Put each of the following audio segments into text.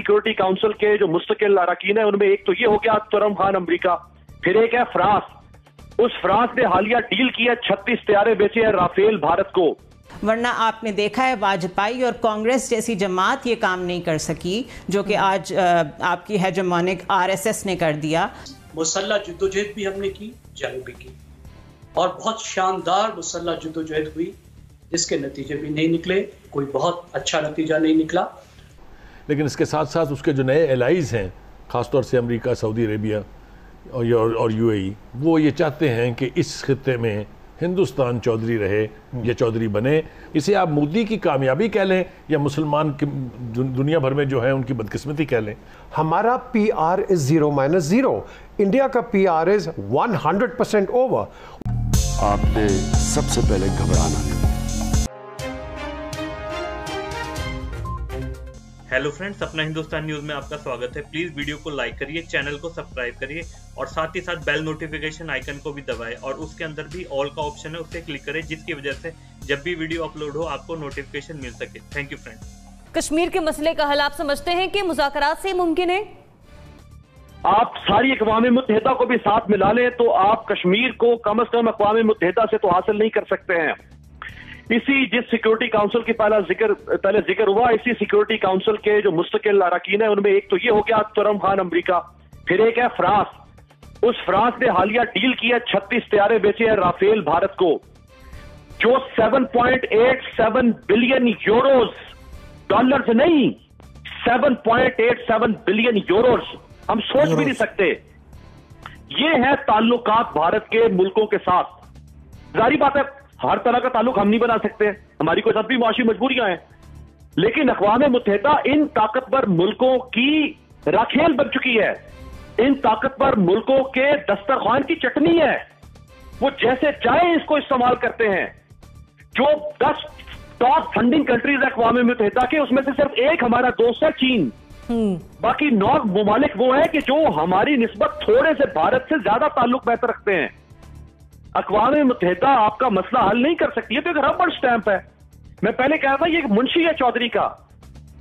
Security council के जो मुस्तकिल अरकान है उनमें एक तो ये हो गया तुरम खान अमरीका फिर एक है फ्रांस। उस फ्रांस ने हालिया डील किया छत्तीस तैयारे बेचे हैं राफेल भारत को। वरना आपने देखा है वाजपेयी और कांग्रेस जैसी जमात ये काम नहीं कर सकी जो कि आज आपकी हेजमोनिक आरएसएस ने कर दिया। मुसल्ला जद्दोजहद भी हमने की जंग भी की। और बहुत शानदार मुसल्ला जद्दोजहद हुई जिसके नतीजे भी नहीं निकले कोई बहुत अच्छा नतीजा नहीं निकला। लेकिन इसके साथ साथ उसके जो नए एलाइज हैं ख़ासतौर से अमेरिका सऊदी अरेबिया और और यूएई वो ये चाहते हैं कि इस खत्े में हिंदुस्तान चौधरी रहे या चौधरी बने। इसे आप मोदी की कामयाबी कह लें या मुसलमान दुनिया भर में जो है उनकी बदकिस्मती कह लें। हमारा P R is zero minus zero India का P R is one hundred percent over आपने सबसे पहले घबराना। हेलो फ्रेंड्स अपना हिंदुस्तान न्यूज़ में आपका स्वागत है। प्लीज़ वीडियो को लाइक करिए चैनल को सब्सक्राइब करिए और साथ ही साथ बेल नोटिफिकेशन आइकन को भी दबाएँ और उसके अंदर भी ऑल का ऑप्शन है उसे क्लिक करें जिसकी वजह से जब भी वीडियो अपलोड हो आपको नोटिफिकेशन मिल सके। थैंक यू फ्रेंड्स कश्मीर के मसले का हल आप समझते हैं कि मुजाकर से मुमकिन है? आप सारी अकवाम मुतहदा को भी साथ मिला लें तो आप कश्मीर को कम अज कम अकवाम मुतहदा से तो हासिल नहीं कर सकते हैं। इसी जिस सिक्योरिटी काउंसिल की पहला ज़िक्र पहले ज़िक्र हुआ इसी सिक्योरिटी काउंसिल के जो मुस्तकिल अरकान है उनमें एक तो ये हो गया तुरम खान अमरीका फिर एक है फ्रांस। उस फ्रांस ने हालिया डील किया छत्तीस तैयारे बेचे हैं राफेल भारत को जो 7.87 बिलियन यूरोज डॉलर्स नहीं 7.87 बिलियन यूरोज हम सोच भी नहीं सकते। ये है ताल्लुकात भारत के मुल्कों के साथ। जारी बात है हर तरह का ताल्लुक हम नहीं बना सकते। हमारी कोई सब भी मुआशी मजबूरियाँ हैं। लेकिन अकवाम मुतहदा इन ताकतवर मुल्कों की राखेल बन चुकी है। इन ताकतवर मुल्कों के दस्तरखान की चटनी है। वो जैसे चाहे इसको इस्तेमाल करते हैं। जो दस टॉप फंडिंग कंट्रीज़ है अकवाम मुतहदा के उसमें से सिर्फ़ एक हमारा दोस्त है चीन। हम्म। बाकी नौ ममालिक वो है कि जो हमारी नस्बत थोड़े से भारत से ज़्यादा ताल्लुक बेहतर रखते हैं। अकवाम मुतहदा आपका मसला हल नहीं कर सकती है तो एक रबड़ स्टैंप है। मैं पहले कह रहा था ये मुंशी है चौधरी का।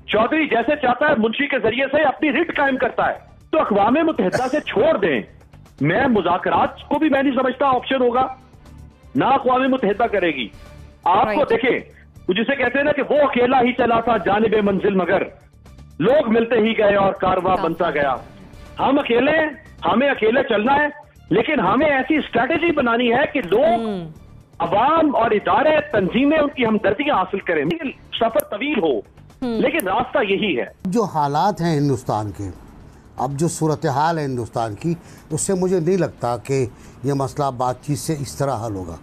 चौधरी जैसे चाहता है मुंशी के ज़रिए से अपनी रिट कायम करता है। तो अकवाम मुतहदा से छोड़ दें। मैं मुजाकरात को भी मैं नहीं समझता ऑप्शन होगा। ना अकवाम मुतहदा करेगी। आपको देखें जिसे कहते हैं ना कि वो अकेला ही चला था जानब मंजिल मगर। लोग मिलते ही गए और कारवा बनता गया। हम अकेले हमें अकेले चलना है लेकिन हमें ऐसी स्ट्रैटेजी बनानी है कि लोग हम्म। अवाम और इदारे तंजीमें उनकी हमदर्दियाँ हासिल करें सफ़र तवील हो हम्म। लेकिन रास्ता यही है जो हालात हैं हिंदुस्तान के अब जो सूरत हाल है हिंदुस्तान की उससे मुझे नहीं लगता कि यह मसला बातचीत से इस तरह हल होगा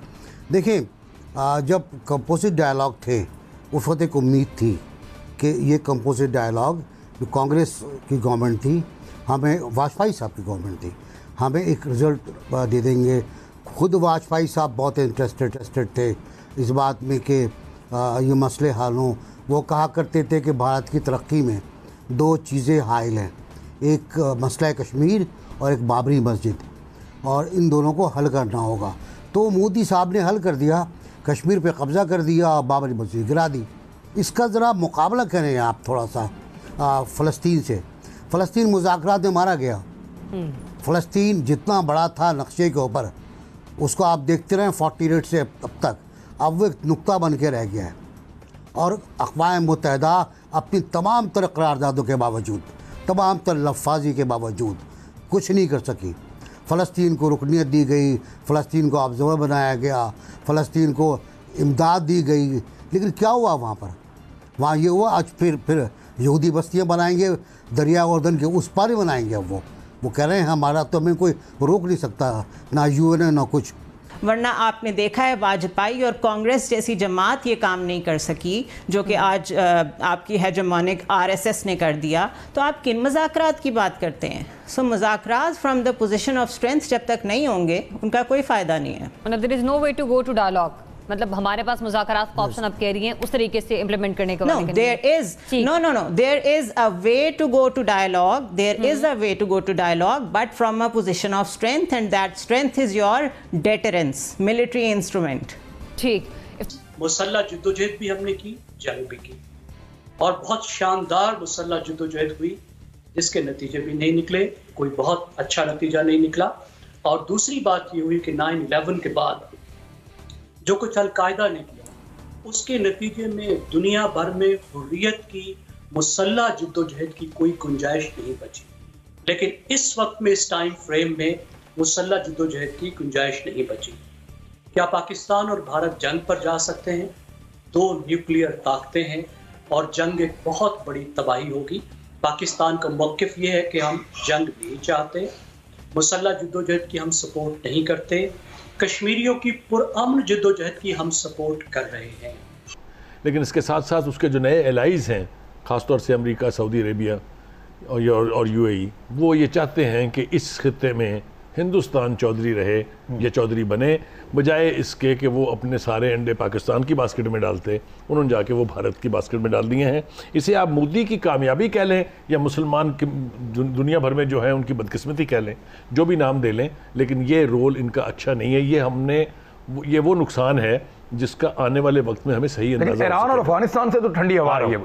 देखें जब कंपोजिट डायलॉग थे उस वक्त एक उम्मीद थी कि ये कंपोजिट डायलॉग जो कांग्रेस की गवर्नमेंट थी हमें वाजपेयी साहब की गवर्नमेंट थी हमें एक रिज़ल्ट दे देंगे। खुद वाजपेयी साहब बहुत इंटरेस्टेड इंटरेस्टेड थे। इस बात में कि ये मसले हल हों। वो कहा करते थे कि भारत की तरक्की में दो चीज़ें हायल हैं। एक मसला कश्मीर और एक बाबरी मस्जिद। और इन दोनों को हल करना होगा। तो मोदी साहब ने हल कर दिया, कश्मीर पे कब्ज़ा कर दिया और बाबरी मस्जिद गिरा दी। इसका ज़रा मुकाबला करें आप थोड़ा सा फ़लस्तीन से। फ़लस्तीन मुजाकर में मारा गया। हम्म। फ़लस्तीन जितना बड़ा था नक्शे के ऊपर, उसको आप देखते रहें फोर्टी एट से अब तक, अब वो एक नुकता बन के रह गया है। और अकवा मुतहदा अपनी तमाम तर करारदादों के बावजूद, तमाम तर लफाजी के बावजूद कुछ नहीं कर सकी। फ़लस्तीन को रुकनीत दी गई, फ़लस्तीन को ऑब्जर्वर बनाया गया, फ़लस्तीन को इमदाद दी गई। लेकिन क्या हुआ वहाँ पर? वहाँ ये हुआ, आज फिर फिर यहूदी बस्तियाँ बनाएँगे, दरिया उर्दन के उस पार ही बनाएँगे अब वो। वो कह रहे हैं हमारा तो हमें कोई रोक नहीं सकता ना यूएन है ना कुछ। वरना आपने देखा है वाजपेयी और कांग्रेस जैसी जमात ये काम नहीं कर सकी जो कि आज आपकी है हेजमोनिक आरएसएस ने कर दिया। तो आप किन मजाकरात की बात करते हैं? So मजाकरात from the position of strength जब तक नहीं होंगे उनका कोई फ़ायदा नहीं है। There is no way to go to dialogue मतलब हमारे पास मुजाकर का ऑप्शन अब कह रही हैं उस तरीके से इम्प्लीमेंट करने का no there is no no no there is a way to go to dialogue there is a way to go to dialogue but from a position of strength and that strength is your deterrence military instrument ठीक। मुसल्ला जद्दोजहद भी हमने की जंग भी की। और बहुत शानदार मुसल्ला जद्दोजहद हुई जिसके नतीजे भी नहीं निकले कोई बहुत अच्छा नतीजा नहीं निकला। और दूसरी बात ये हुई कि 9/11 के बाद जो कुछ अलकायदा ने किया, उसके नतीजे में दुनिया भर में हुर्रियत की मुसल्ला जद्दोजहद की कोई गुंजाइश नहीं बची। लेकिन इस वक्त में, इस टाइम फ्रेम में मुसल्ला जद्दोजहद की गुंजाइश नहीं बची। क्या पाकिस्तान और भारत जंग पर जा सकते हैं? दो न्यूक्लियर ताकतें हैं और जंग एक बहुत बड़ी तबाही होगी। पाकिस्तान का मौकफ ये है कि हम जंग नहीं चाहते। मुसल्ला जद्दोजहद की हम सपोर्ट नहीं करते, कश्मीरियों की पुरान जद्दोजहद की हम सपोर्ट कर रहे हैं। लेकिन इसके साथ साथ उसके जो नए एलाइज हैं, ख़ासतौर से अमेरिका, सऊदी अरेबिया और और यूएई वो ये चाहते हैं कि इस खत्े में हिंदुस्तान चौधरी रहे या चौधरी बने बजाय इसके कि वो अपने सारे अंडे पाकिस्तान की बास्केट में डालते उन्होंने जाके वो भारत की बास्केट में डाल दिए हैं। इसे आप मोदी की कामयाबी कह लें या मुसलमान दुनिया भर में जो है उनकी बदकिस्मती कह लें जो भी नाम दे लें लेकिन ये रोल इनका अच्छा नहीं है। ये हमने ये वो नुकसान है जिसका आने वाले वक्त में हमें सही अंदाज़ा ईरान और अफ़गानिस्तान से तो ठंडी हवा रही है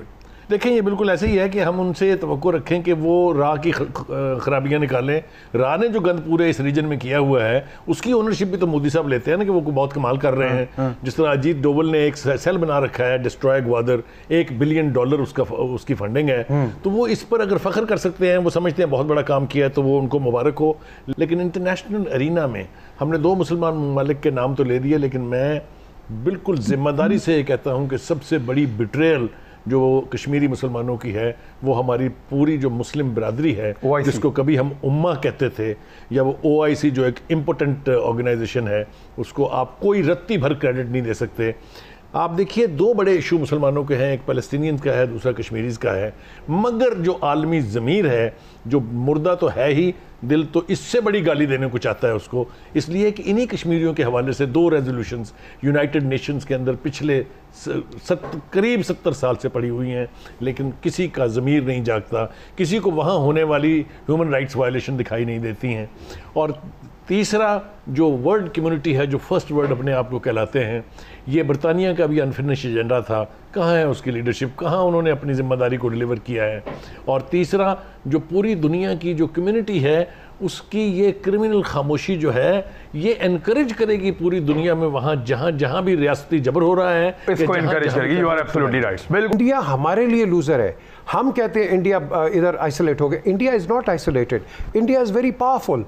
देखें ये बिल्कुल ऐसे ही है कि हम उनसे ये तो रखें कि वो राह की खराबियाँ निकालें राह ने जो गंद पूरे इस रीजन में किया हुआ है उसकी ओनरशिप भी तो मोदी साहब लेते हैं ना कि वो बहुत कमाल कर रहे हैं हाँ, हाँ। जिस तरह अजीत डोवल ने एक सेल बना रखा है डिस्ट्रॉय ग्वादर एक बिलियन डॉलर उसका उसकी फंडिंग है हाँ। तो वो इस पर अगर फ़ख्र कर सकते हैं वो समझते हैं बहुत बड़ा काम किया है तो वो उनको मुबारक हो लेकिन इंटरनेशनल अरीना में हमने दो मुसलमान ममालिक के नाम तो ले दिए लेकिन मैं बिल्कुल ज़िम्मेदारी से कहता हूँ कि सबसे बड़ी बिट्रेयल जो कश्मीरी मुसलमानों की है वो हमारी पूरी जो मुस्लिम बरदरी है जिसको कभी हम उम्मा कहते थे या वो ओआईसी जो एक इम्पोर्टेंट ऑर्गेनाइजेशन है उसको आप कोई रत्ती भर क्रेडिट नहीं दे सकते। आप देखिए दो बड़े इशू मुसलमानों के हैं एक फ़लस्तीनियन का है दूसरा कश्मीरीज का है। मगर जो आलमी ज़मीर है जो मुर्दा तो है ही दिल तो इससे बड़ी गाली देने को चाहता है उसको। इसलिए कि इन्हीं कश्मीरियों के हवाले से दो रेजोल्यूशंस यूनाइटेड नेशंस के अंदर पिछले सत, करीब सत्तर साल से पड़ी हुई हैं लेकिन किसी का ज़मीर नहीं जागता किसी को वहाँ होने वाली ह्यूमन राइट्स वायलेशन दिखाई नहीं देती हैं। और तीसरा जो वर्ल्ड कम्युनिटी है जो फ़र्स्ट वर्ल्ड अपने आप को कहलाते हैं ये बरतानिया का भी अनफिनिश एजेंडा था। कहाँ है उसकी लीडरशिप कहाँ उन्होंने अपनी ज़िम्मेदारी को डिलीवर किया है? और तीसरा जो पूरी दुनिया की जो कम्युनिटी है उसकी ये क्रिमिनल खामोशी जो है ये इनक्रेज करेगी पूरी दुनिया में वहाँ जहाँ जहाँ भी रियासती जबर हो रहा है इसको इनकरेज करेगी। You are absolutely right India हमारे लिए लूजर है। हम कहते हैं इंडिया इधर आइसोलेट हो गए। India is not isolated India is very powerful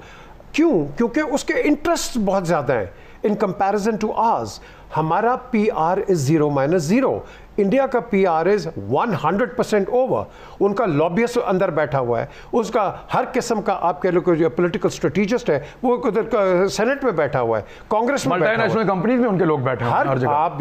क्यों? क्योंकि उसके इंटरेस्ट बहुत ज़्यादा हैं। इन कंपैरिजन टू आज हमारा P R is zero minus zero India का P R is one hundred percent over उनका लॉबियस अंदर बैठा हुआ है। उसका हर किस्म का आप कह लो जो पोलिटिकल स्ट्रेटिजिस्ट है वो उधर सेनेट में बैठा हुआ है। कांग्रेस में मल्टीनेशनल कंपनीज़ में उनके लोग बैठे हर जगह। आप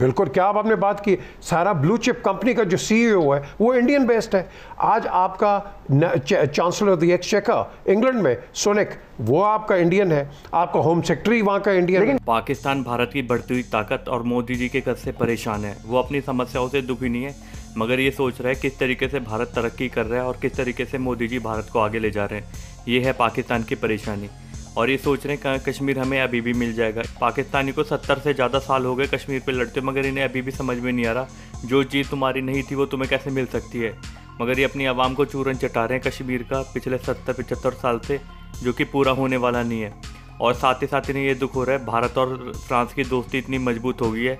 बिल्कुल क्या आप आपने बात की? सारा ब्लू चिप कंपनी का जो सीईओ है वो इंडियन बेस्ड है। आज आपका chancellor of the exchequer England में सोनिक वो आपका इंडियन है। आपका होम सेक्रेटरी वहाँ का इंडियन लेकिन पाकिस्तान भारत की बढ़ती हुई ताकत और मोदी जी के कद से परेशान है। वो अपनी समस्याओं से दुखी नहीं है, मगर ये सोच रहा है किस तरीके से भारत तरक्की कर रहा है और किस तरीके से मोदी जी भारत को आगे ले जा रहे हैं। ये है पाकिस्तान की परेशानी। और ये सोच रहे हैं कश्मीर हमें अभी भी मिल जाएगा। पाकिस्तानी को सत्तर से ज़्यादा साल हो गए कश्मीर पर लड़ते, मगर इन्हें अभी भी समझ में नहीं आ रहा। जो चीज़ तुम्हारी नहीं थी वो तुम्हें कैसे मिल सकती है? मगर ये अपनी आवाम को चूरन चटा रहे हैं कश्मीर का पिछले सत्तर, पचहत्तर साल से, जो कि पूरा होने वाला नहीं है। और साथ ही साथ इन्हें ये दुख हो रहा है, भारत और फ्रांस की दोस्ती इतनी मज़बूत हो गई है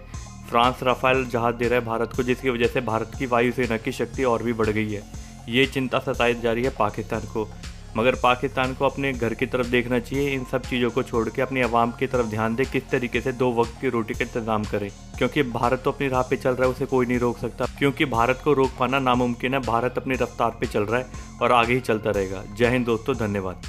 फ्रांस राफेल जहाज़ दे रहा है भारत को, जिसकी वजह से भारत की वायुसेना की शक्ति और भी बढ़ गई है। ये चिंता सताई जा रही है पाकिस्तान को। मगर पाकिस्तान को अपने घर की तरफ़ देखना चाहिए, इन सब चीज़ों को छोड़ के अपनी आवाम की तरफ़ ध्यान दे, किस तरीके से दो वक्त की रोटी का इंतज़ाम करे। क्योंकि भारत तो अपनी राह पे चल रहा है, उसे कोई नहीं रोक सकता। क्योंकि भारत को रोक पाना नामुमकिन है, भारत अपनी रफ्तार पे चल रहा है और आगे ही चलता रहेगा। जय हिंद दोस्तों, धन्यवाद।